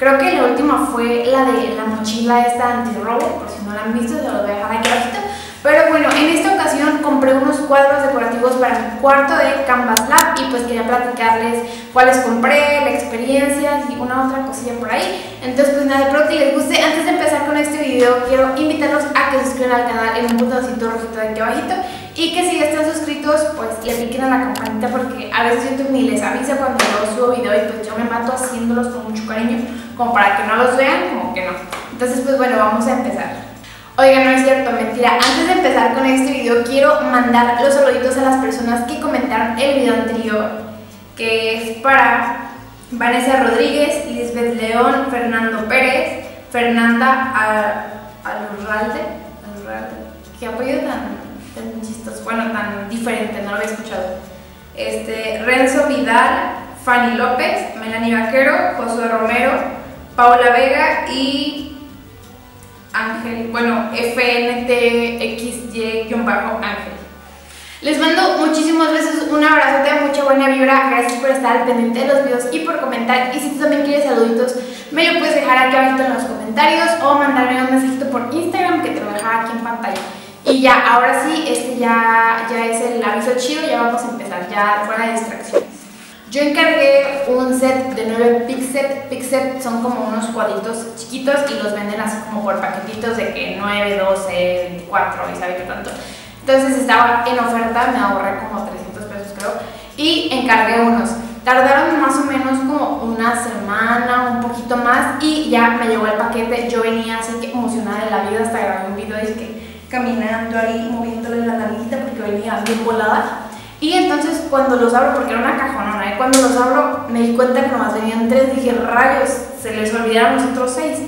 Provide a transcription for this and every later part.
Creo que la última fue la de la mochila esta anti-robo, por si no la han visto, se los voy a dejar aquí abajito. Pero bueno, en esta ocasión compré unos cuadros decorativos para mi cuarto de Canvas Lab y pues quería platicarles cuáles compré, la experiencia y una otra cosilla por ahí. Entonces pues nada, espero que les guste. Antes de empezar quiero invitarlos a que se suscriban al canal en un botoncito rojito de aquí abajito y que si ya están suscritos pues le piquen a la campanita porque a veces YouTube ni les avisa cuando yo subo video y pues yo me mato haciéndolos con mucho cariño como para que no los vean, como que no. Entonces pues bueno, vamos a empezar. Oigan, no es cierto, mentira. Antes de empezar con este video, quiero mandar los saluditos a las personas que comentaron el video anterior, que es para Vanessa Rodríguez, Lisbeth León, Fernando Pérez, Fernanda Alurralde, qué apoyo tan, tan chistoso, bueno, tan diferente, no lo había escuchado. Este, Renzo Vidal, Fanny López, Melanie Vaquero, Josué Romero, Paula Vega y Ángel, bueno, FNTXY-Ángel. Les mando muchísimas veces un abrazote, mucha buena vibra. Gracias por estar pendiente de los videos y por comentar. Y si tú también quieres saluditos, me lo puedes dejar aquí abajo en los comentarios o mandarme un mensajito por Instagram que te voy a dejar aquí en pantalla. Y ya, ahora sí, este ya, ya es el aviso chido, ya vamos a empezar, ya fuera de distracciones. Yo encargué un set de 9 Pixet. Pixet son como unos cuadritos chiquitos y los venden así como por paquetitos de que 9, 12, 24 y sabe qué tanto. Entonces estaba en oferta, me ahorré como 300 pesos creo y encargué unos. Tardaron más o menos como una semana, un poquito más y ya me llegó el paquete. Yo venía así que emocionada de la vida hasta grabar un video y que caminando ahí moviéndole la nalguita porque venía bien volada. Y entonces cuando los abro, porque era una cajonona, ¿eh? cuando los abro me di cuenta que nomás venían tres, dije, rayos, se les olvidaron los otros seis.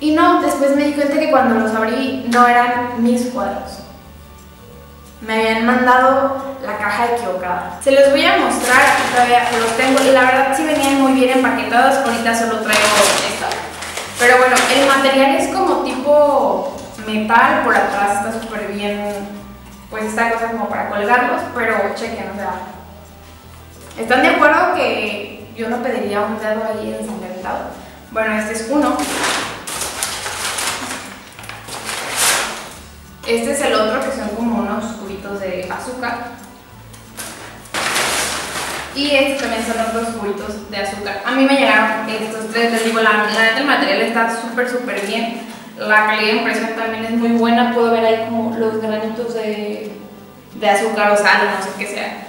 Y no, después me di cuenta que cuando los abrí no eran mis cuadros. Me habían mandado la caja equivocada. Se los voy a mostrar, todavía los tengo, la verdad sí venían muy bien empaquetados, ahorita solo traigo esta. Pero bueno, el material es como tipo metal, por atrás está súper bien pues esta cosa como para colgarlos, pero chequen, o sea, ¿están de acuerdo que yo no pediría un dedo ahí ensangrentado? Bueno, este es uno. Este es el otro, que son como unos cubitos de azúcar. Y estos también son otros cubitos de azúcar. A mí me llegaron estos tres, les digo, la, la del material está súper, súper bien. La calidad de impresión también es muy buena, puedo ver ahí como los granitos de, de azúcar o sal no sé qué sea.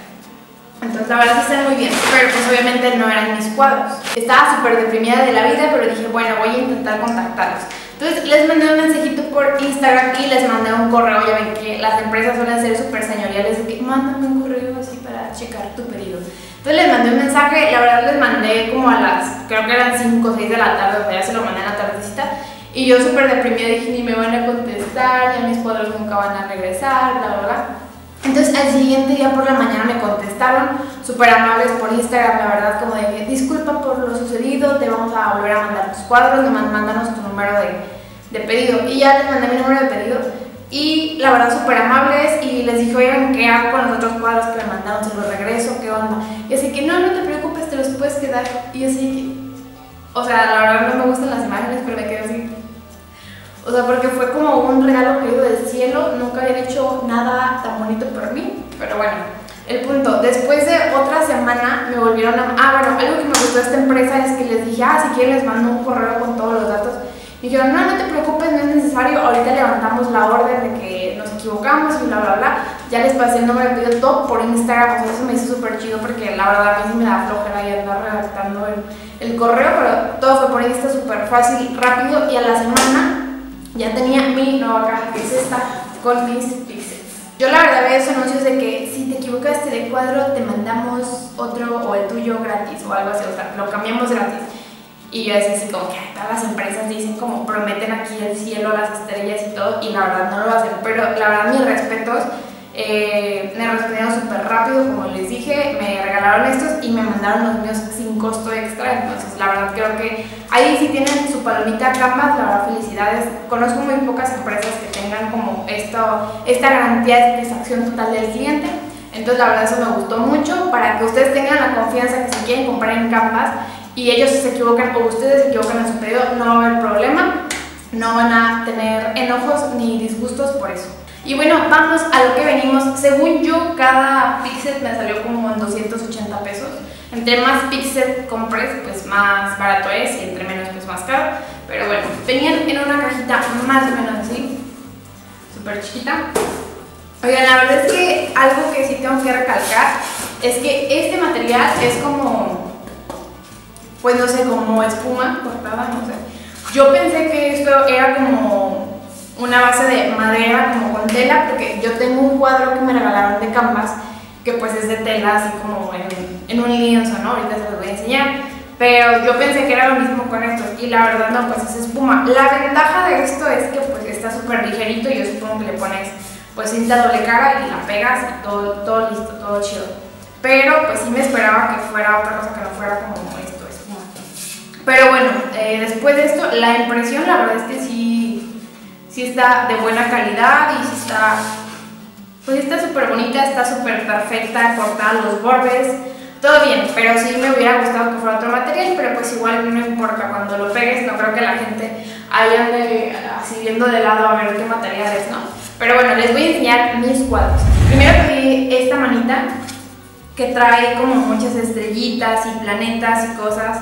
Entonces la verdad sí están muy bien, pero pues obviamente no eran mis cuadros. Estaba súper deprimida de la vida, pero dije, bueno, voy a intentar contactarlos. Entonces les mandé un mensajito por Instagram y les mandé un correo, ya ven que las empresas suelen ser súper señoriales, de que mándame un correo así para checar tu pedido. Entonces les mandé un mensaje, la verdad les mandé como a las, creo que eran 5 o 6 de la tarde, o sea, ya se lo mandé en la tardecita y yo súper deprimida dije, ni me van a contestar, ya mis cuadros nunca van a regresar, bla, bla, bla. Entonces al siguiente día por la mañana me contestaron, súper amables por Instagram, la verdad, como de disculpa por lo sucedido, te vamos a volver a mandar tus cuadros, mándanos tu número de, de pedido. Y ya les mandé mi número de pedido y la verdad súper amables y les dije, oigan, ¿qué hago con los otros cuadros que me mandaron? ¿Se los regreso? ¿Qué onda? Y así que no, no te preocupes, te los puedes quedar. Y así que, o sea, la verdad no me gustan las imágenes, pero me quedé así o sea, porque fue como un regalo caído del cielo, nunca habían hecho nada tan bonito por mí, pero bueno, el punto, después de otra semana me volvieron a... Ah, bueno, algo que me gustó de esta empresa es que les dije, ah, si quieren les mando un correo con todos los datos. Y dijeron, no, no te preocupes, no es necesario, ahorita levantamos la orden de que nos equivocamos y bla, bla, bla. Ya les pasé el número de pedido todo por Instagram, sea, eso me hizo súper chido porque la verdad a mí sí me da flojera y andar redactando el, el correo, pero todo fue por Insta súper fácil, rápido y a la semana ya tenía mi nueva caja, que es esta, con mis píxeles. Yo la verdad veo esos anuncios de que si te equivocaste de cuadro, te mandamos otro o el tuyo gratis o algo así, o sea, lo cambiamos gratis. Y yo decía así como que todas las empresas dicen como prometen aquí el cielo, las estrellas y todo, y la verdad no lo hacen. Pero la verdad mis respetos, eh, me respondieron súper rápido, como les dije, me regalaron estos y me mandaron los míos sin costo extra, entonces la verdad creo que ahí sí tienen su palomita Canvas, la verdad felicidades, conozco muy pocas empresas que tengan como esto, esta garantía de satisfacción total del cliente, entonces la verdad eso me gustó mucho, para que ustedes tengan la confianza que si quieren comprar en Canvas, y ellos se equivocan o ustedes se equivocan en su pedido, no va a haber problema, no van a tener enojos ni disgustos por eso. Y bueno, vamos a lo que venimos. Según yo, cada pixel me salió como en 280 pesos. Entre más pixel compres, pues más barato es y entre menos, pues más caro. Pero bueno, venían en una cajita más o menos así, súper chiquita. Oigan, la verdad es que algo que sí tengo que recalcar es que este material es como, pues no sé, como espuma cortada, no sé. Yo pensé que esto era como una base de madera, como con tela, porque yo tengo un cuadro que me regalaron de Canvas, que pues es de tela, así como en, en un lienzo, ¿no? Ahorita se los voy a enseñar. Pero yo pensé que era lo mismo con esto y la verdad no, pues es espuma. La ventaja de esto es que pues está súper ligerito y yo supongo que le pones pues cinta doble cara y la pegas y todo, todo listo, todo chido. Pero pues sí me esperaba que fuera otra cosa que no fuera como esto, espuma. Pero bueno, eh, después de esto, la impresión la verdad es que sí, sí está de buena calidad y sí está, pues está súper bonita, está súper perfecta, cortada los bordes todo bien, pero sí me hubiera gustado que fuera otro material, pero pues igual no importa, cuando lo pegues no creo que la gente haya así viendo de lado a ver qué material es, ¿no? Pero bueno, les voy a enseñar mis cuadros. Primero pedí esta manita que trae como muchas estrellitas y planetas y cosas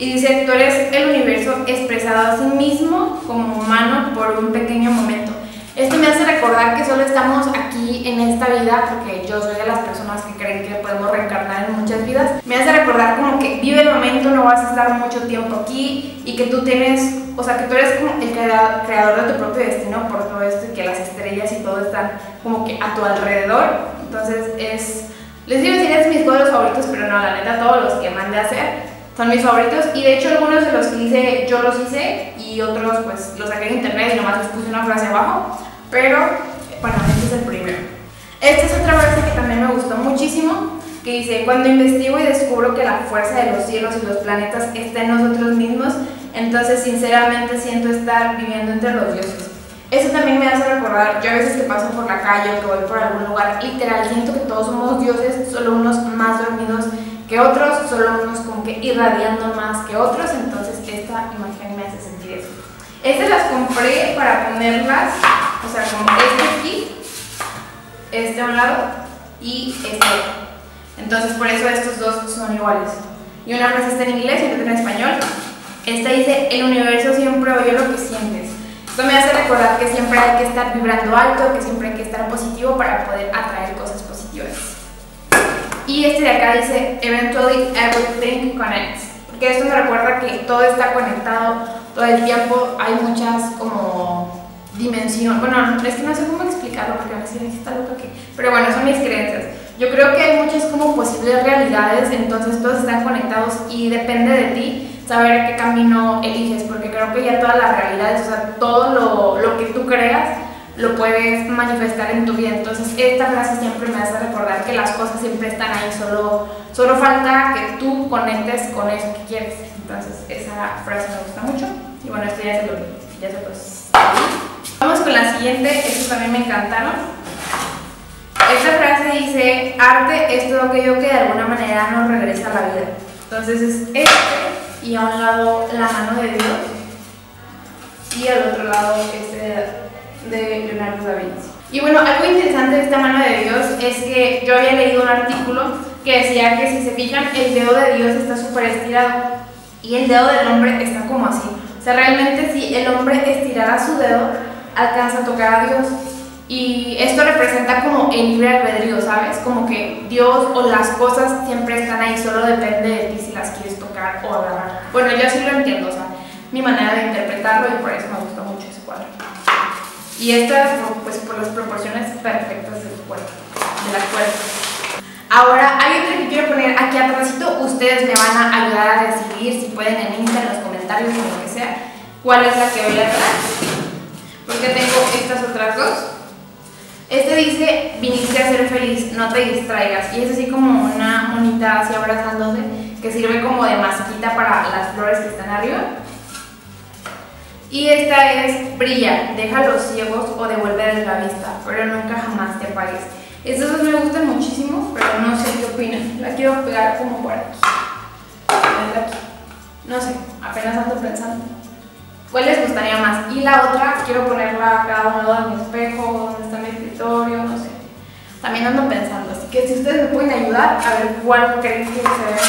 y dice, tú eres el universo expresado a sí mismo como humano por un pequeño momento. Esto me hace recordar que solo estamos aquí en esta vida, porque yo soy de las personas que creen que podemos reencarnar en muchas vidas. Me hace recordar como que vive el momento, no vas a estar mucho tiempo aquí y que tú tienes, o sea, que tú eres como el creador de tu propio destino por todo esto y que las estrellas y todo están como que a tu alrededor. Entonces es, les digo decir, es mis cuadros favoritos, pero no, la neta, todos los que mandé a hacer son mis favoritos. Y de hecho algunos de los que hice yo los hice y otros pues los saqué en internet y nomás les puse una frase abajo. Pero bueno, este es el primero. Esta es otra frase que también me gustó muchísimo que dice cuando investigo y descubro que la fuerza de los cielos y los planetas está en nosotros mismos entonces sinceramente siento estar viviendo entre los dioses eso también me hace recordar, yo a veces que paso por la calle o que voy por algún lugar, literal siento que todos somos dioses, solo unos más dormidos que otros, solo unos como que irradiando más que otros, entonces esta imagen me hace sentir eso. Estas las compré para ponerlas, o sea, como este aquí, este a un lado y este otro. Entonces por eso estos dos son iguales. Y una frase está en inglés y otra en español. Esta dice, el universo siempre oye lo que sientes. Esto me hace recordar que siempre hay que estar vibrando alto, que siempre hay que estar positivo para poder atraer cosas. Y este de acá dice Eventually Everything Connects. Porque esto me recuerda que todo está conectado todo el tiempo. Hay muchas como dimensiones. Bueno, es que no sé cómo explicarlo porque me decir está loca aquí. Pero bueno, son mis creencias. Yo creo que hay muchas como posibles realidades, entonces todos están conectados y depende de ti saber qué camino eliges, porque creo que ya todas las realidades, o sea, todo lo, lo que tú creas, lo puedes manifestar en tu vida. Entonces esta frase siempre me hace recordar que las cosas siempre están ahí, solo, solo falta que tú conectes con eso que quieres. Entonces esa frase me gusta mucho. Y bueno, esto ya se lo ya se los Vamos con la siguiente, estos también me encantaron. Esta frase dice, arte es todo aquello que de alguna manera nos regresa a la vida. Entonces es este y a un lado la mano de Dios y al otro lado este de Leonardo da Vinci. Y bueno, algo interesante de esta mano de Dios es que yo había leído un artículo que decía que si se fijan, el dedo de Dios está súper estirado y el dedo del hombre está como así. O sea, realmente si el hombre estirara su dedo, alcanza a tocar a Dios. Y esto representa como el libre albedrío, ¿sabes? Como que Dios o las cosas siempre están ahí, solo depende de ti si las quieres tocar o agarrar. Bueno, yo sí lo entiendo, o sea, mi manera de interpretarlo y por eso me gustó mucho. Y esta, pues por las proporciones perfectas del cuerpo, de la cuerpo. Ahora, hay otra que quiero poner aquí atrásito. Ustedes me van a ayudar a decidir si pueden en Instagram, en los comentarios o lo que sea, cuál es la que voy a traer. Porque tengo estas otras dos. Este dice, viniste a ser feliz, no te distraigas. Y es así como una monita así abrazándose, que sirve como de masquita para las flores que están arriba. Y esta es brilla, deja los ciegos o devuelve la vista, pero nunca jamás te apagues. Estas dos me gustan muchísimo, pero no sé qué opinan. La quiero pegar como por aquí. aquí. No sé, apenas ando pensando. ¿Cuál les gustaría más? Y la otra, quiero ponerla a cada uno de mi espejo, donde está mi escritorio, no sé. También ando pensando, así que si ustedes me pueden ayudar a ver cuál creen que se ve,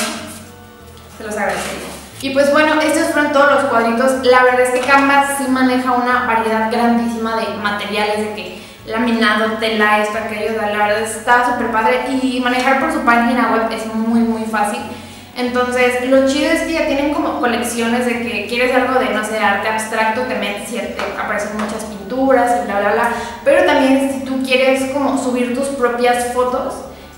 se los agradecería. Y pues bueno, estos fueron todos los cuadritos. La verdad es que Canvas sí maneja una variedad grandísima de materiales, de que laminado, tela, esto, aquello, la verdad está súper padre y manejar por su página web es muy muy fácil. Entonces, lo chido es que ya tienen como colecciones de que quieres algo de, no sé, arte abstracto, te metes te aparecen muchas pinturas y bla, bla, bla. Pero también si tú quieres como subir tus propias fotos,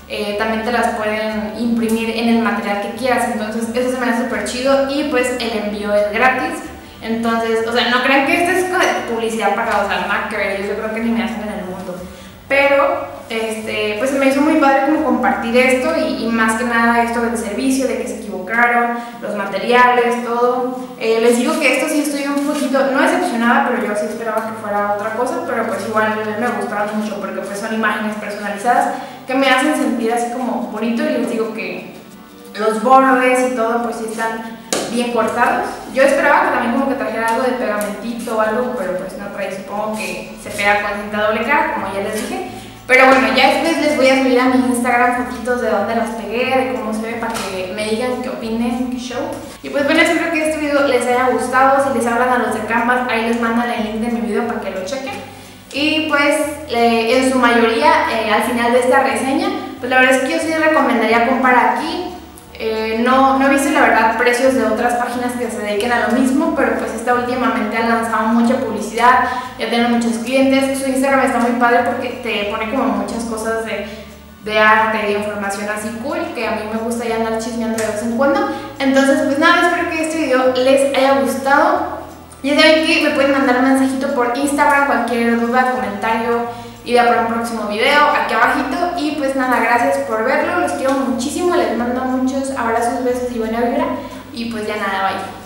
eh, también te las pueden imprimir en el material que quieras. Entonces, eso se me hace súper chido y pues el envío es gratis. Entonces, o sea, no crean que esto es publicidad pagada, o sea, nada yo creo que ni me hacen en el mundo. Pero este, pues me hizo muy padre como compartir esto y, más que nada esto del servicio, de que se equivocaron, los materiales, todo. Eh, les digo que esto sí estoy un poquito, no decepcionada, pero yo sí esperaba que fuera otra cosa, pero pues igual me gustaron mucho porque pues son imágenes personalizadas que me hacen sentir así como bonito y les digo que los bordes y todo pues sí están bien cortados. Yo esperaba que también como que trajera algo de pegamentito o algo, pero pues no trae, supongo que se pega con cinta doble cara, como ya les dije. Pero bueno, ya después les voy a subir a mi Instagram fotitos de dónde las pegué, de cómo se ve, para que me digan qué opinen, qué show. Y pues bueno, espero que este video les haya gustado. Si les hablan a los de Canvas, ahí les mandan el link de mi video para que lo chequen. Y pues en su mayoría, eh, al final de esta reseña, pues la verdad es que yo sí recomendaría comprar aquí. Eh, no, no he visto la verdad precios de otras páginas que se dediquen a lo mismo, pero pues esta últimamente han lanzado mucha publicidad, ya tienen muchos clientes, su Instagram está muy padre porque te pone como muchas cosas de, de arte, de información así cool, que a mí me gusta ya andar chismeando de vez en cuando. Entonces pues nada, espero que este video les haya gustado. Ya saben que me pueden mandar un mensajito por Instagram, cualquier duda, comentario, idea para un próximo video, aquí abajito. Y pues nada, gracias por verlo, los quiero muchísimo, les mando muchos abrazos, besos y buena vibra. Y pues ya nada, bye.